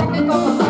second, but